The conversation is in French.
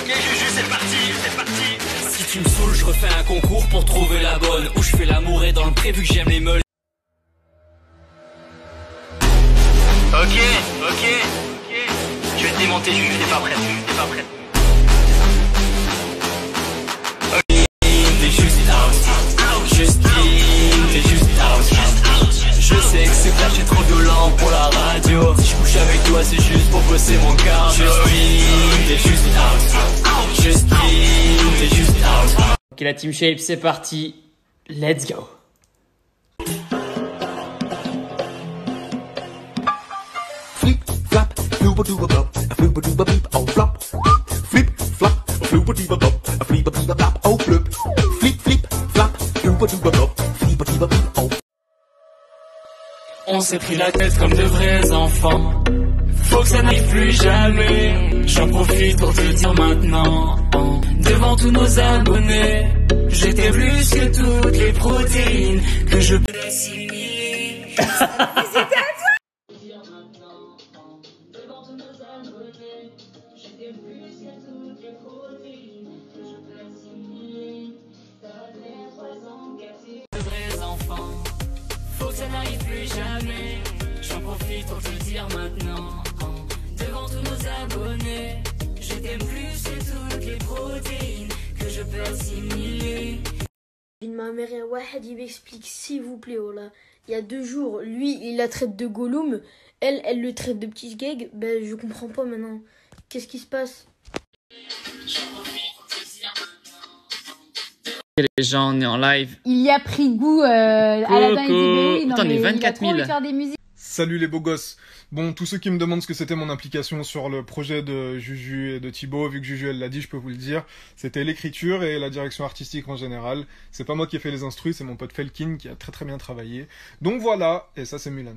Ok Juju c'est parti, c'est parti Si tu me saoules, je refais un concours pour trouver la bonne. Où je fais l'amour et dans le prévu que j'aime les meules. Ok, ok, ok. Je vais te démonter Juju, t'es pas prête, t'es pas prête. T'es juste out, Justine, t'es juste out. Je sais que c'est clair, j'ai trop violent pour la radio. Si je couche avec toi, c'est juste pour bosser mon cardio. Justine, t'es juste out. Out. Ok, la team shape, c'est parti. Let's go. Flip, flap, beep, oh flop. Flip, flap, oh flip. Flip, flip, flap, beep, oh On s'est pris la tête comme de vrais enfants. Faut que ça n'arrive plus jamais. J'en profite pour te dire maintenant. Devant tous nos abonnés, j'étais plus que toutes les protéines que je peux assimiler. Faut que ça n'arrive plus jamais. J'en profite pour te dire maintenant. Abonnés, je t'aime plus que toutes les protéines que je peux assimiler. Il m'a mère et Wahed, il m'explique s'il vous plaît, oh là. Il y a deux jours, lui, il la traite de Gollum, elle, elle le traite de petit gag. Ben, je comprends pas maintenant. Qu'est-ce qui se passe? Les gens, on est en live. Il y a pris goût euh, à la dingue Attends, on est 24 000. Il a trop envie de faire des musiques. Salut les beaux gosses. Bon, tous ceux qui me demandent ce que c'était mon implication sur le projet de Juju et de Thibaut, vu que Juju elle l'a dit, je peux vous le dire, c'était l'écriture et la direction artistique en général. C'est pas moi qui ai fait les instrus, c'est mon pote Felkin qui a très très bien travaillé. Donc voilà, et ça c'est Mulan.